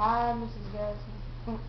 Hi, Mrs. Garrison.